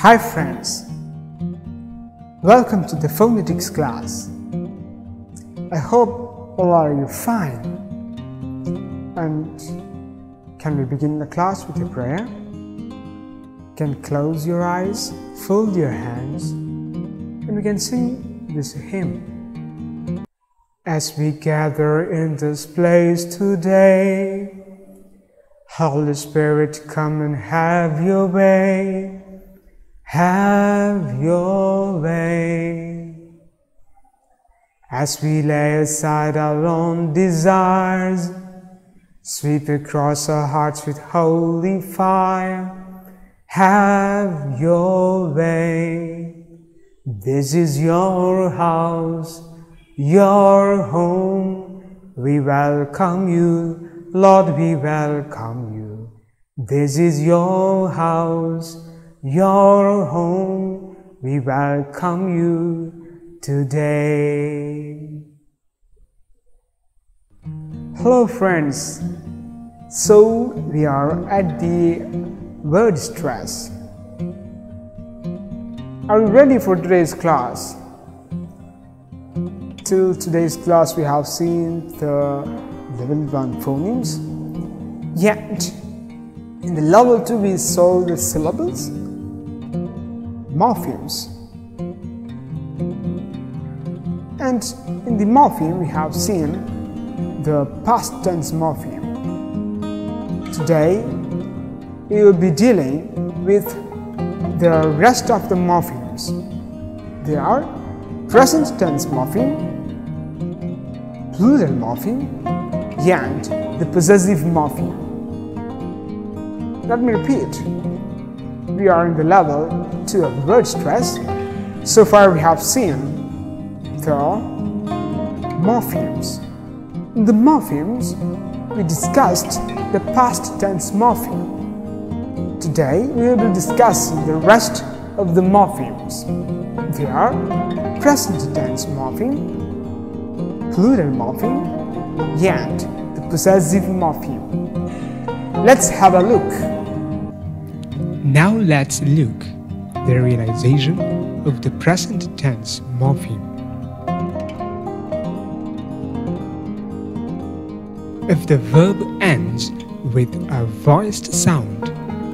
Hi friends, welcome to the phonetics class. I hope all are you fine. And can we begin the class with a prayer? Can close your eyes, fold your hands, and we can sing this hymn. As we gather in this place today, Holy Spirit, come and have your way. Have your way. As we lay aside our own desires, sweep across our hearts with holy fire. Have your way. This is your house, your home. We welcome you, Lord, we welcome you. This is your house, your home. We welcome you today. Hello, friends. So, we are at the word stress. Are you ready for today's class? Till today's class, we have seen the level 1 phonemes. Yet, in the level 2, we saw the syllables, morphemes. And in the morpheme, we have seen the past tense morpheme. Today, we will be dealing with the rest of the morphemes. They are present tense morpheme, plural morpheme, and the possessive morpheme. Let me repeat. We are in the level 2 of word stress. So far we have seen the morphemes. In the morphemes, we discussed the past tense morpheme. Today, we will be discussing the rest of the morphemes. They are present tense morpheme, plural morpheme, and the possessive morpheme. Let's have a look. Now let's look the realization of the present tense morpheme. If the verb ends with a voiced sound,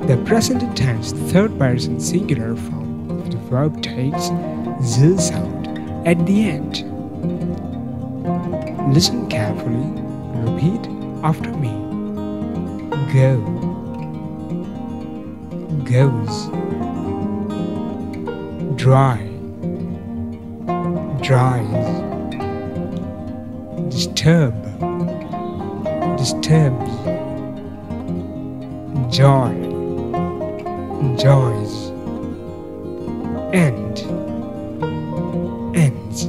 the present tense third person singular form of the verb takes the sound at the end. Listen carefully repeat after me. Go, goes, dry, dries, disturb, disturbs, joy, joys. end, ends.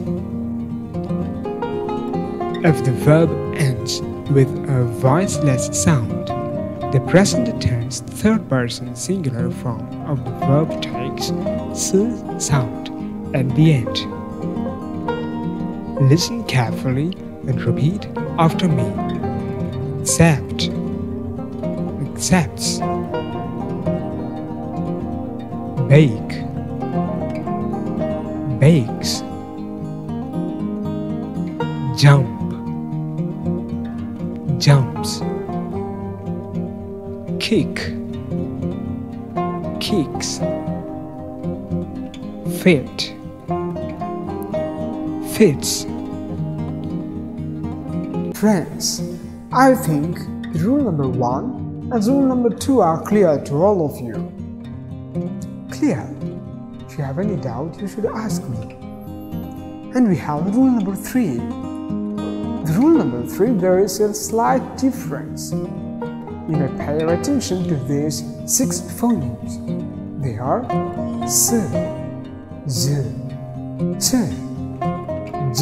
If the verb ends with a voiceless sound, the present tense third person singular form of the verb takes the sound at the end. Listen carefully and repeat after me. Accept, accepts, bake, bakes, jump, jumps, kick, kicks, fit, fits. Friends, I think rule number 1 and rule number 2 are clear to all of you. Clear? If you have any doubt, you should ask me. And we have rule number 3. The rule number 3, there is a slight difference. You may pay attention to these six phonemes. They are s, z, t, j,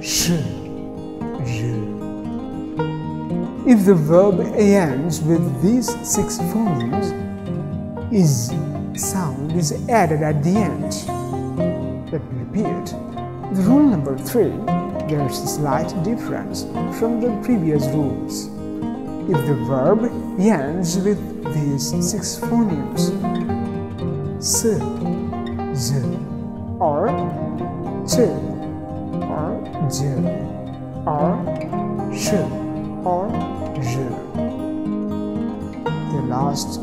sh, r. If the verb ends with these six phonemes, is sound is added at the end. Let me repeat. The rule number three, there is a slight difference from the previous rules. If the verb ends with these six phonemes, s, z, or ch, or j, or sh, or j. The last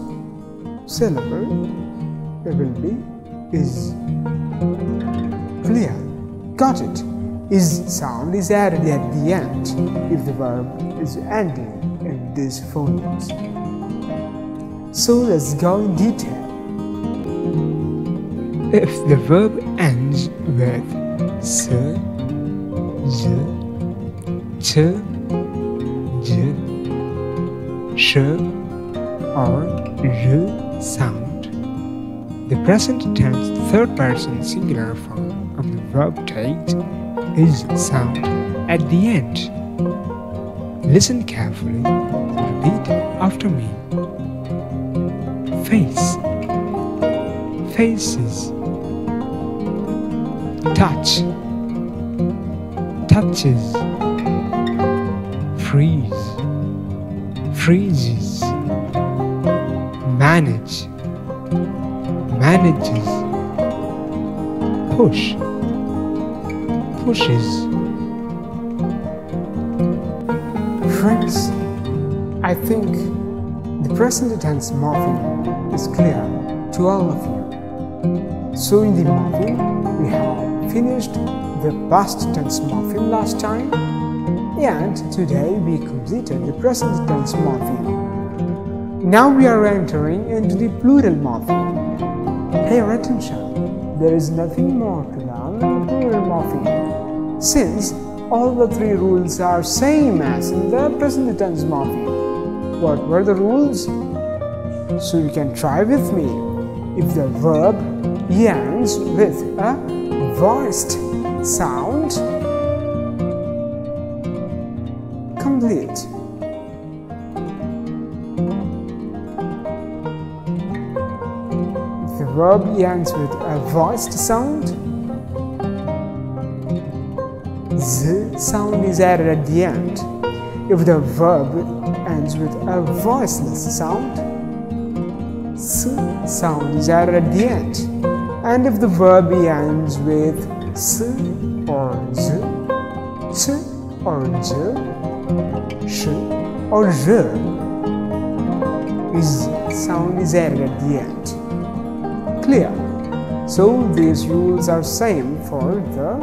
syllable will be is. Clear? Got it? Is sound is added at the end if the verb is ending in these phonemes. So let's go in detail. If the verb ends with s, z, ch, j, sh, or r sound, the present tense third person singular form of the verb takes is sound at the end. Listen carefully. Repeat after me. Face. Faces. Touch. Touches. Freeze. Freezes. Manage. Manages. Push pushes. Friends, I think the present tense morpheme is clear to all of you. So in the morpheme, we have finished the past tense morpheme last time and today we completed the present tense morpheme. Now we are entering into the plural morpheme. Pay attention, there is nothing more to learn in plural morpheme since all the three rules are same as in the present tense morpheme. What were the rules? So you can try with me. If the verb ends with a voiced sound, complete. If the verb ends with a voiced sound, z sound is added at the end. If the verb ends with a voiceless sound, s sound is added at the end. And if the verb ends with s or z, or j, sh or is sound is added at the end. Clear? So these rules are same for the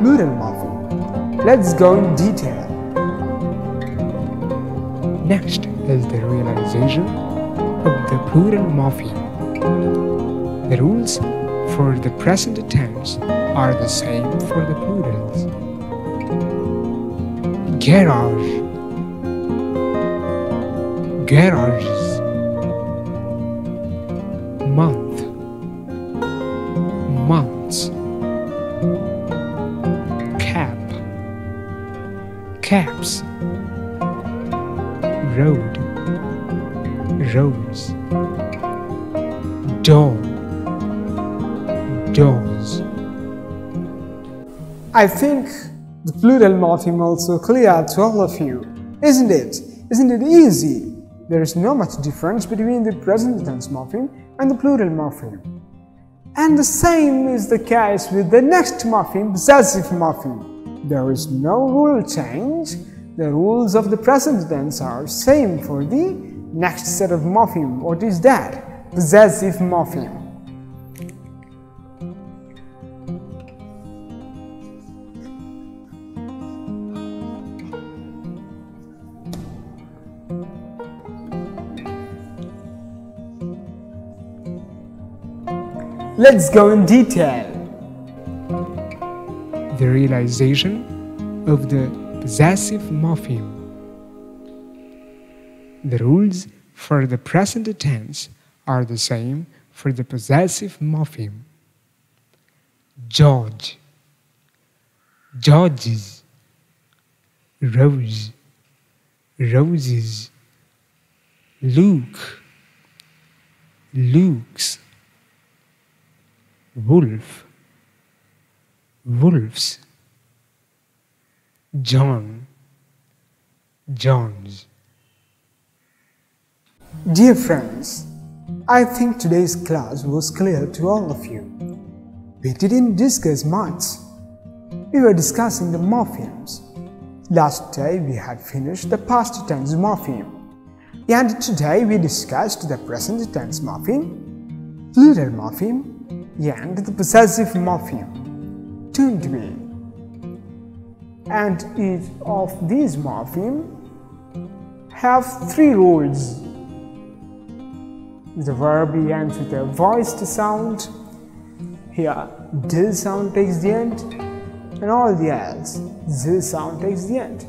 plural morpheme. Let's go in detail. Next is the realization of the plural morpheme. The rules for the present tense are the same for the plurals. Garage, garages, caps, road, roads, door, doors. I think the plural morpheme also clear to all of you, isn't it? Isn't it easy? There is no much difference between the present tense morpheme and the plural morpheme. And the same is the case with the next morpheme, possessive morpheme. There is no rule change. The rules of the present tense are same for the next set of morpheme. What is that? Possessive morpheme. Let's go in detail. The realization of the possessive morpheme. The rules for the present tense are the same for the possessive morpheme. George, Georges, Rose, Roses, Luke, Luke's, Wolf, Wolves, John, Johns. Dear friends, I think today's class was clear to all of you. We didn't discuss much. We were discussing the morphemes. Last day we had finished the past tense morpheme. And today we discussed the present tense morpheme, plural morpheme, and the possessive morpheme, be. And each of these morphemes have three roles. The verb ends with a voiced sound. Here, d sound takes the end, and all the else, z sound takes the end.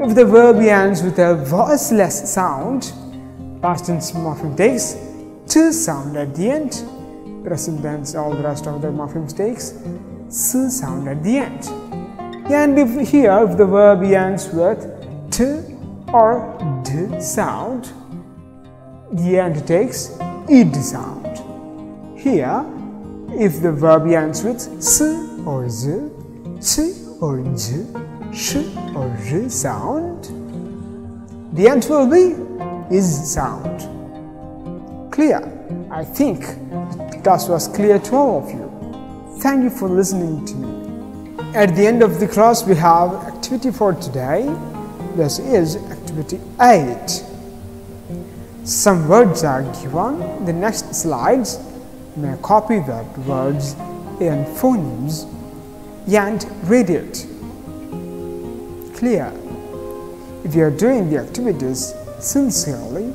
If the verb ends with a voiceless sound, past tense morpheme takes t sound at the end. Present tense, all the rest of the morphemes takes s sound at the end. And if here, if the verb ends with t or d sound, the end takes id sound. Here, if the verb ends with s or z, ch or j, sh or r sound, the end will be is sound. Clear? I think that was clear to all of you. Thank you for listening to me. At the end of the class, we have activity for today. This is activity 8. Some words are given. The next slides may copy that words and phonemes and read it. Clear? If you are doing the activities sincerely,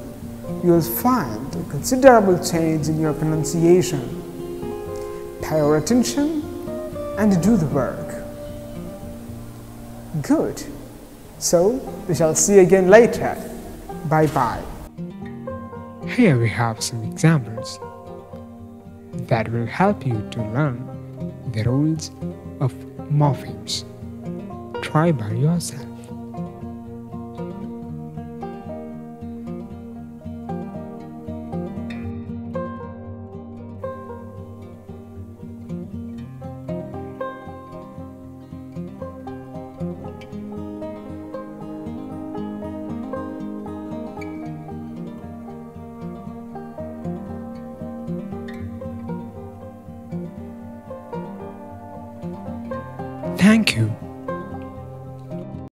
you will find a considerable change in your pronunciation. Pay your attention and do the work. Good. So, we shall see again later. Bye bye. Here we have some examples that will help you to learn the rules of morphemes. Try by yourself.